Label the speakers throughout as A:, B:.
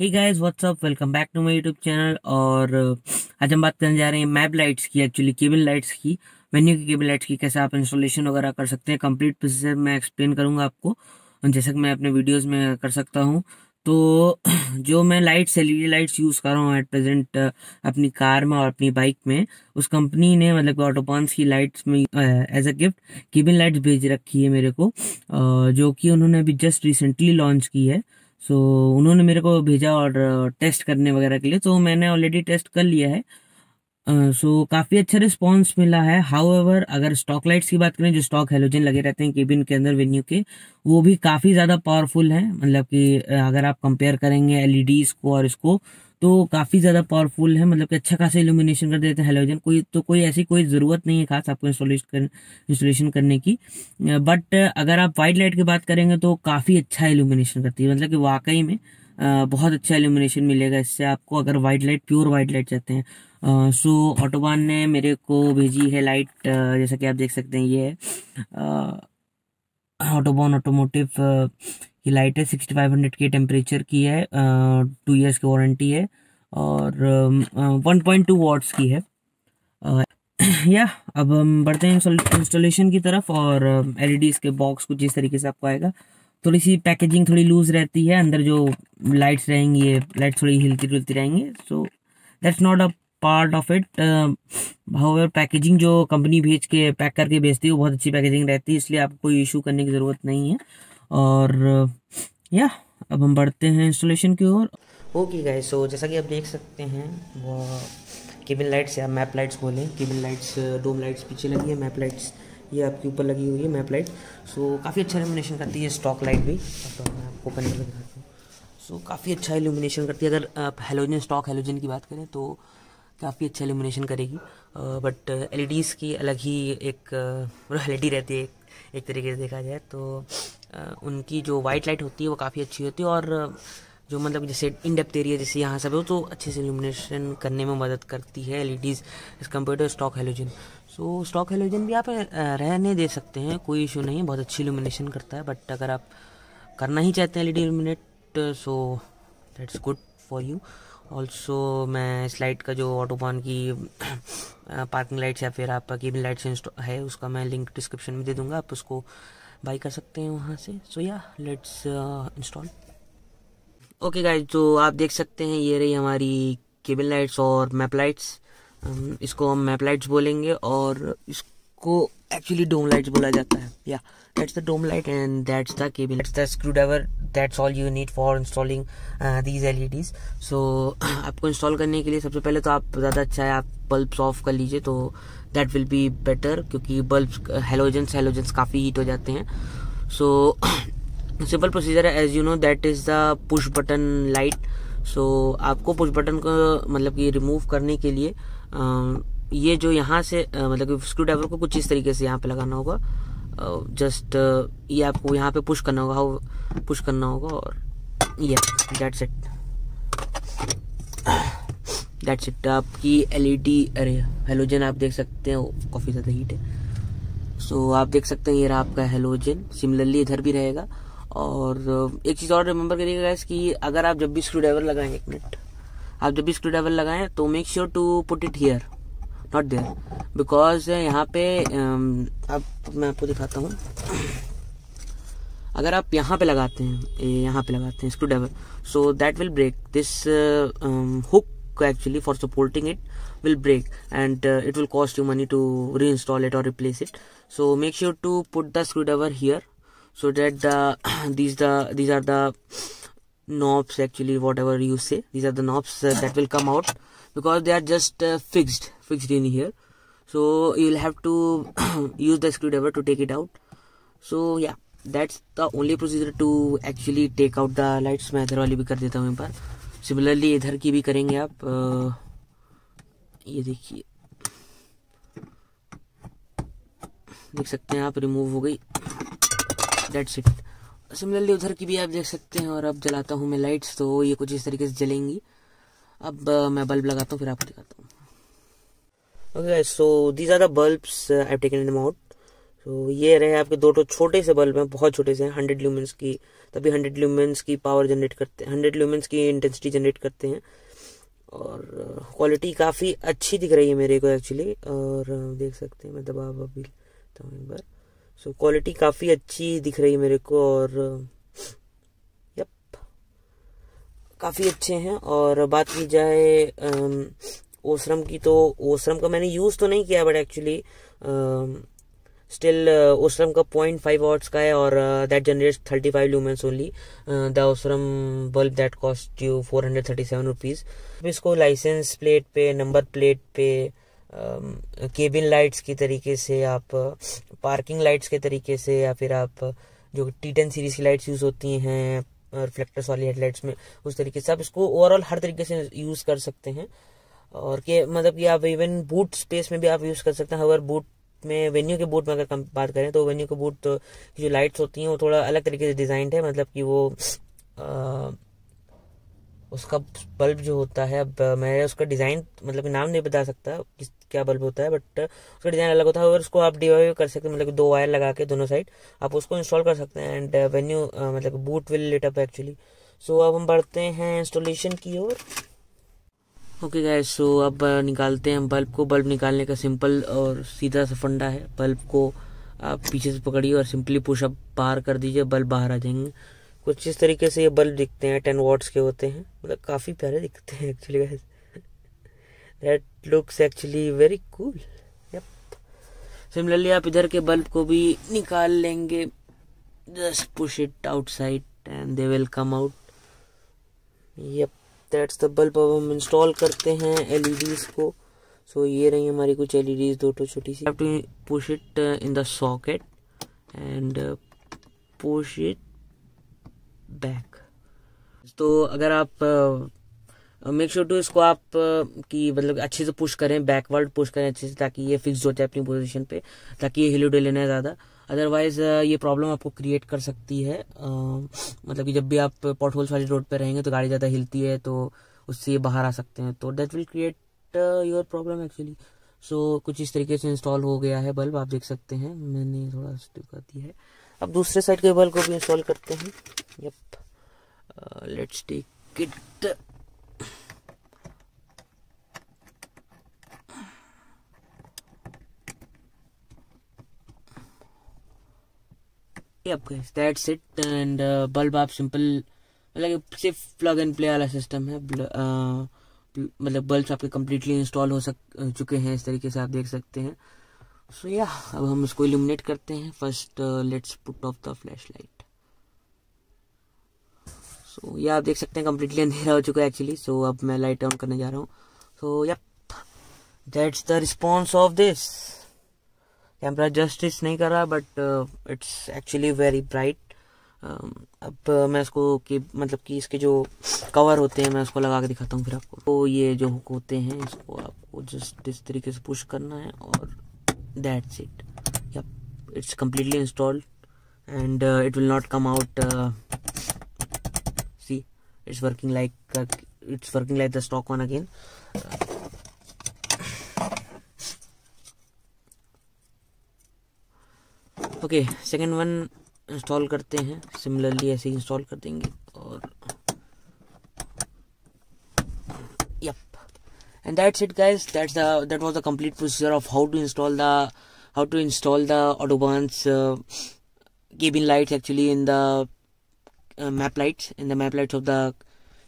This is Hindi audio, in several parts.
A: Hey guys what's up welcome back to my YouTube channel और uh, आज हम बात करने जा रहे हैं मैप लाइट्स की एक्चुअली केबल लाइट्स की वेन्यू की केबल लाइट्स की कैसे आप इंस्टॉलेशन वगैरह कर सकते हैं कंप्लीट प्रोसेसर मैं एक्सप्लेन करूँगा आपको जैसा कि मैं अपने वीडियोस में कर सकता हूँ। तो जो मैं लाइट्स एलईडी लाइट्स यूज़ कर रहा हूँ एट प्रेजेंट अपनी कार में और अपनी बाइक में उस कंपनी ने मतलब ऑटोपॉन्स की लाइट्स में as a gift cabin lights भेज रखी है मेरे को uh, जो कि उन्होंने अभी जस्ट रिसेंटली लॉन्च की है। सो so, उन्होंने मेरे को भेजा और टेस्ट करने वगैरह के लिए। तो मैंने ऑलरेडी टेस्ट कर लिया है। सो uh, so, काफ़ी अच्छा रिस्पांस मिला है। हाउ एवर अगर स्टॉक लाइट्स की बात करें जो स्टॉक हेलोजन लगे रहते हैं केबिन के अंदर वेन्यू के वो भी काफ़ी ज़्यादा पावरफुल हैं। मतलब कि अगर आप कंपेयर करेंगे एलईडीज को और इसको तो काफ़ी ज़्यादा पावरफुल है मतलब कि अच्छा खासा इल्यूमिनेशन कर देते हैं हेलोजन कोई तो कोई ऐसी कोई ज़रूरत नहीं है खास आपको इंस्टॉलेशन इंस्टॉलेशन करने की। बट अगर आप वाइट लाइट की बात करेंगे तो काफ़ी अच्छा इल्यूमिनेशन करती है। मतलब कि वाकई में बहुत अच्छा इल्यूमिनेशन मिलेगा इससे आपको अगर white light pure white light चाहते हैं। सो ऑटोबान ने मेरे को भेजी है लाइट जैसा कि आप देख सकते हैं, ये ऑटोबॉन ऑटोमोटिव की लाइट है सिक्सटी फाइव हंड्रेड के टेम्परेचर की है टू इयर्स की वारंटी है और वन पॉइंट टू वॉट्स की है। या अब हम बढ़ते हैं इंस्टॉलेशन की तरफ़ और एल uh, के बॉक्स कुछ इस तरीके से आपको आएगा। थोड़ी सी पैकेजिंग थोड़ी लूज रहती है अंदर जो लाइट्स रहेंगी ये लाइट थोड़ी हिलती डुलती रहेंगी so that's not a part of it however packaging जो कंपनी भेज के पैक करके भेजती है वो बहुत अच्छी पैकेजिंग रहती है इसलिए आपको कोई इशू करने की ज़रूरत नहीं है। और, या, अब हम बढ़ते हैं इंस्टॉलेशन की ओर। ओके गाइस सो जैसा कि आप देख सकते हैं, वो केबिन लाइट्स या मैप लाइट्स बोलें केबिन लाइट्स, डोम लाइट्स पीछे लगी है, मैप लाइट्स, ये आपके ऊपर लगी हुई है, मैप लाइट सो काफ़ी अच्छा इल्यूमिनेशन करती है स्टॉक लाइट भी। तो मैं आपको ओपन करके दिखाता हूँ। सो काफ़ी अच्छा इल्यूमिनेशन करती है। अगर आप हेलोजन स्टॉक हेलोजन की बात करें तो काफ़ी अच्छा इल्यूमिनेशन करेगी। बट एल की अलग ही एक रियलिटी रहती है, एक तरीके से देखा जाए तो उनकी जो वाइट लाइट होती है वो काफ़ी अच्छी होती है और जो मतलब जैसे इन डेप्थ एरिया जैसे यहाँ सब हो तो अच्छे से इल्यूमिनेशन करने में मदद करती है L E Ds as compare to stock halogen so stock halogen भी आप रहने दे सकते हैं, कोई इशू नहीं, बहुत अच्छी इल्यूमिनेशन करता है बट अगर आप करना ही चाहते हैं L E D illuminate so that's good for you also मैं इस लाइट का जो ऑटोपान की पार्किंग लाइट्स या फिर आपका केबल लाइट्स है, उसका मैं लिंक डिस्क्रिप्शन में दे दूँगा, आप उसको बाई कर सकते हैं वहाँ से। सो या लेट्स इंस्टॉल ओके गाइज़ तो आप देख सकते हैं, ये रही हमारी केबल लाइट्स और मैप लाइट्स। इसको हम मैप लाइट्स बोलेंगे और इसको एक्चुअली डोम लाइट्स बोला जाता है। या that's the dome light and that's the cable. That's the screwdriver. That's all you need for installing uh, these LEDs so आपको इंस्टॉल करने के लिए सबसे पहले तो आप ज़्यादा अच्छा है आप बल्ब्स ऑफ़ कर लीजिए तो दैट विल बी बेटर क्योंकि बल्ब्स हेलोजेंस हेलोजेंस काफ़ी हीट हो जाते हैं। सो सिंपल प्रोसीजर है as you know that is the push button light so आपको पुश बटन को मतलब कि रिमूव करने के लिए uh, ये जो यहाँ से मतलब स्क्रू ड्राइवर को कुछ इस तरीके से यहाँ पे लगाना होगा। जस्ट ये आपको यहाँ पे पुश करना होगा पुश करना होगा और ये दैट्स इट दैट्स इट आपकी एलईडी अरे हेलोजन आप देख सकते हैं, काफ़ी ज़्यादा हीट है। सो आप देख सकते हैं ये रहा आपका हेलोजन सिमिलरली इधर भी रहेगा। और एक चीज़ और रिमेंबर करिएगा कि अगर आप जब भी स्क्रू ड्राइवर लगाएँ, एक मिनट आप जब भी स्क्रू ड्राइवर लगाएँ तो make sure to put it here not there because यहाँ पे अब मैं आपको दिखाता हूँ। अगर आप यहाँ पे लगाते हैं यहाँ पे लगाते हैं screwdriver so that will break this hook actually for supporting it will break and it will cost you money to reinstall it और replace it so make sure to put the screwdriver here so that these these are the knobs actually whatever use say these are the knobs that will come out because they are just uh, fixed fixed in here so you will have to use the screwdriver to take it out so yeah that's the only procedure to actually take out the lights मैं इधर वाली भी कर देता हूँ पर सिमिलरली इधर की भी करेंगे आप आ, ये देखिए देख सकते हैं आप रिमूव हो गई डेट्स इट सिमिलरली उधर की भी आप देख सकते हैं और अब जलाता हूँ मैं लाइट्स तो ये कुछ इस तरीके से जलेंगी अब uh, मैं बल्ब लगाता हूँ फिर आपको दिखाता हूँ। Guys so these are the bulbs uh, i've taken them out. तो ये रहे आपके दो तो छोटे से बल्ब हैं बहुत छोटे से हैं हंड्रेड ल्यूमेंस की तभी हंड्रेड ल्यूमेंस की पावर जनरेट करते हैं हंड्रेड ल्यूमेंस की इंटेंसिटी जनरेट करते हैं। और क्वालिटी काफ़ी अच्छी दिख रही है मेरे को एक्चुअली और देख सकते हैं मैं दबा अभी एक बार। सो क्वालिटी काफ़ी अच्छी दिख रही है मेरे को और यप काफ़ी अच्छे हैं और बात की जाए ओसरम की तो ओसरम का मैंने यूज़ तो नहीं किया बट एक्चुअली स्टिल ओसरम का पॉइंट फाइव वॉट्स का है और that generate thirty five lumens only the Osram bulb that cost you four hundred thirty seven rupees इसको लाइसेंस प्लेट पे नंबर प्लेट पे केबिन लाइट्स की तरीके से आप पार्किंग लाइट्स के तरीके से या फिर आप, जो टी टेन सीरीज़ की लाइट्स यूज़ होती हैं रिफ्लेक्टर्स वाली हेडलाइट्स में उस तरीके से आप इसको ओवरऑल हर तरीके से यूज़ कर सकते हैं। और के मतलब कि आप इवन बूट स्पेस में भी आप यूज़ कर सकते हैं। अगर बूट में वेन्यू के बूट में अगर बात करें तो वेन्यू के बूट तो जो लाइट्स होती हैं वो थोड़ा अलग तरीके से डिज़ाइंड है। मतलब कि वो आ, उसका बल्ब जो होता है, अब मैं उसका डिज़ाइन मतलब नाम नहीं बता सकता किस क्या बल्ब होता है बट उसका डिज़ाइन अलग होता है और उसको आप डिवाइव कर सकते हैं मतलब दो वायर लगा के दोनों साइड आप उसको इंस्टॉल कर सकते हैं एंड वेन यू मतलब boot will lit up actually so अब हम बढ़ते हैं इंस्टॉलेशन की ओर. ओके गाइस सो अब निकालते हैं बल्ब को। बल्ब निकालने का सिंपल और सीधा सा फंडा है। बल्ब को आप पीछे से पकड़िए और सिंपली पुशअप बाहर कर दीजिए, बल्ब बाहर आ जाएँगे। कुछ इस तरीके से ये बल्ब दिखते हैं टेन वॉट्स के होते हैं। मतलब काफ़ी प्यारे दिखते हैं actually guys that looks actually very cool similarly आप इधर के बल्ब को भी निकाल लेंगे। Just push it outside and they will come out yup that's the bulb अब हम इंस्टॉल करते हैं एलईडीज को। सो so, ये रही हमारी कुछ एलईडीज दो तो छोटी सी। To push it in the socket and push it back तो अगर आप uh, मेक श्योर टू इसको आप की मतलब अच्छे से पुश करें बैकवर्ड पुश करें अच्छे से ताकि ये फिक्स हो जाए अपनी पोजीशन पे ताकि ये हिलो डे ना ज़्यादा अदरवाइज़ ये प्रॉब्लम आपको क्रिएट कर सकती है। आ, मतलब कि जब भी आप पॉट होल्स वाली रोड पे रहेंगे तो गाड़ी ज़्यादा हिलती है तो उससे ये बाहर आ सकते हैं। तो that will create your problem actually so कुछ इस तरीके से इंस्टॉल हो गया है बल्ब आप देख सकते हैं। मैंने थोड़ा दिखा दिया है। अब दूसरे साइड के बल्ब को भी इंस्टॉल करते हैं। Yup let's take it guys that's it. And uh, bulb आप सिंपल मतलब सिर्फ़ प्लग एंड प्ले वाला सिस्टम है। Uh, मतलब बल्ब आपके कम्प्लीटली इंस्टॉल हो सक चुके हैं इस तरीके से आप देख सकते हैं। सो so, या अब हम इसको इल्यूमिनेट करते हैं. First let's put off the flash light so ये आप देख सकते हैं कम्प्लीटली अंधेरा हो चुका है एक्चुअली सो अब मैं लाइट ऑन करने जा रहा हूँ. So yup that's the response of this camera justice नहीं कर रहा but it's actually very bright अब uh, मैं इसको कि मतलब कि इसके जो कवर होते हैं मैं उसको लगा के दिखाता हूँ फिर आपको. तो ये जो हुक होते हैं इसको आपको जस्ट इस तरीके से पुश करना है और that's it yup it's completely installed and it will not come out see it's working like it's working like the stock one again okay second one install करते हैं. सिमिलरली ऐसे ही इंस्टॉल कर देंगे. and that's it guys that's the that was the complete procedure of how to install the how to install the autobahns uh, cabin lights actually in the uh, map lights in the map lights of the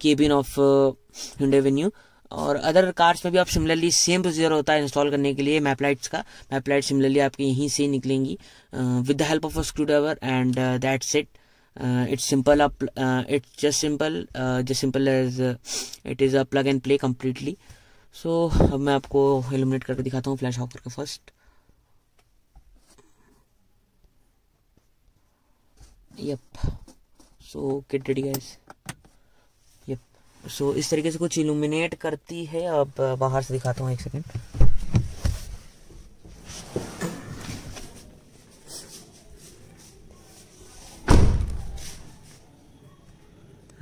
A: cabin of uh, Hyundai Venue और अदर कार्स में भी आप सिमिलरली सेम प्रोसीजर होता है इंस्टॉल करने के लिए मैप लाइट्स का मैप लाइट सिमिलरली आपकी यहीं से निकलेंगी with the help of a screwdriver and that's it it's simple up it's just simple just simple as it is a plug and play completely So so, अब मैं आपको एलिमिनेट करके दिखाता हूँ फ्लैश ऑफ़ करके first yup so get ready guys yup so इस तरीके से कुछ इल्यूमिनेट करती है। अब बाहर से दिखाता हूँ एक सेकेंड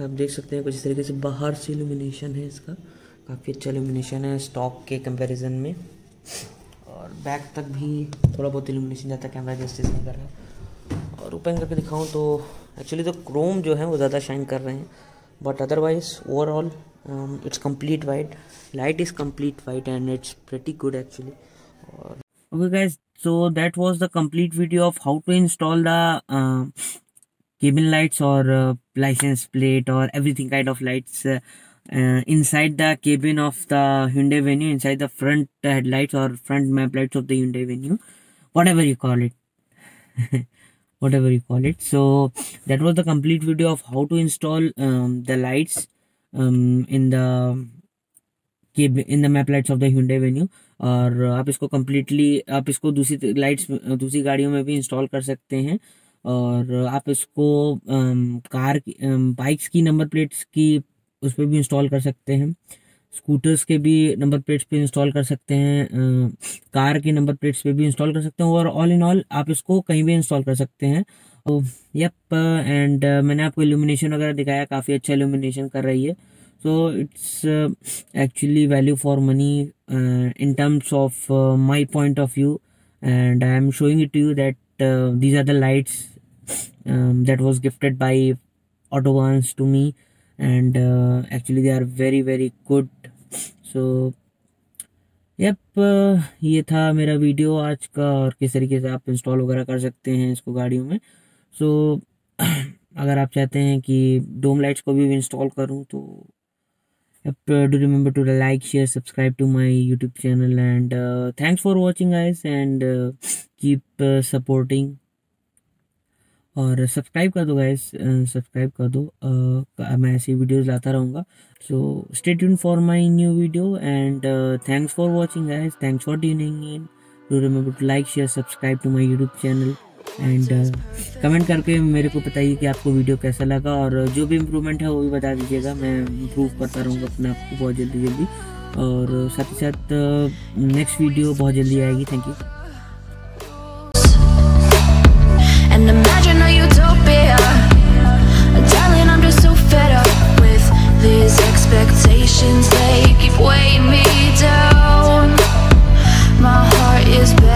A: आप देख सकते हैं कुछ इस तरीके से बाहर से इल्यूमिनेशन है इसका। काफ़ी अच्छा एलुमिनेशन है स्टॉक के कंपैरिजन में। और बैक तक भी थोड़ा बहुत इल्यूमिनेशन जाता है कैमरा जस्टिस नहीं कर रहा। और ओपन करके दिखाऊँ तो एक्चुअली तो क्रोम जो है वो ज़्यादा शाइन कर रहे हैं। But otherwise overall it's complete white light is complete white and it's very good actually और okay guys so that was the complete video of how to install the cabin lights और लाइसेंस प्लेट और everything kind of lights uh, inside the cabin of the Hyundai Venue, inside the front headlights or front map lights of the Hyundai Venue, whatever you call it. whatever you call it so that was the complete video of how to install um, the lights um, in the कि in the map lights of the Hyundai Venue और आप इसको कम्प्लीटली आप इसको दूसरी लाइट्स दूसरी गाड़ियों में भी इंस्टॉल कर सकते हैं और आप इसको कार बाइक्स की नंबर प्लेट्स की उस पर भी इंस्टॉल कर सकते हैं। स्कूटर्स के भी नंबर प्लेट्स पे इंस्टॉल कर सकते हैं कार के नंबर प्लेट्स पे भी इंस्टॉल कर सकते हैं और ऑल इन ऑल आप इसको कहीं भी इंस्टॉल कर सकते हैं। यप एंड मैंने आपको इल्यूमिनेशन वगैरह दिखाया काफ़ी अच्छा इल्यूमिनेशन कर रही है। So it's actually value for money in terms of my point of view and I am you that uh, these are the lights um, that was gifted by autobahns to me. And uh, actually they are very very good so yup uh, ये था मेरा वीडियो आज का और किस तरीके से आप इंस्टॉल वगैरह कर सकते हैं इसको गाड़ियों में सो so, अगर आप चाहते हैं कि डोम लाइट्स को भी इंस्टॉल करूँ तो uh, do remember to like share subscribe to my youtube channel and uh, thanks for watching guys and uh, keep uh, supporting और सब्सक्राइब कर दो गाइस सब्सक्राइब कर दो। uh, मैं ऐसी वीडियोस लाता रहूँगा। So stay tune for my new video and thanks for watching guys thanks for tuning in do remember to like share subscribe to my YouTube channel and comment करके मेरे को बताइए कि आपको वीडियो कैसा लगा और जो भी इम्प्रूवमेंट है वो भी बता दीजिएगा। मैं इम्प्रूव करता रहूँगा अपने आप को बहुत जल्दी जल्दी। और साथ ही साथ नेक्स्ट वीडियो बहुत जल्दी आएगी। Thank you emotions, they keep weighing me down. My heart is beating